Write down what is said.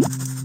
you.